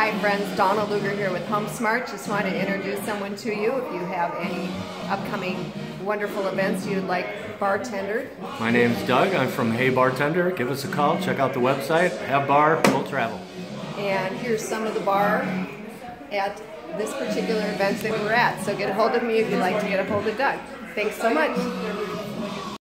Hi friends, Donna Luger here with HomeSmart. Just wanted to introduce someone to you if you have any upcoming wonderful events you'd like bartendered. My name's Doug. I'm from Hey Bartender. Give us a call. Check out the website. Have bar, we'll travel. And here's some of the bar at this particular event that we're at. So get a hold of me if you'd like to get a hold of Doug. Thanks so much.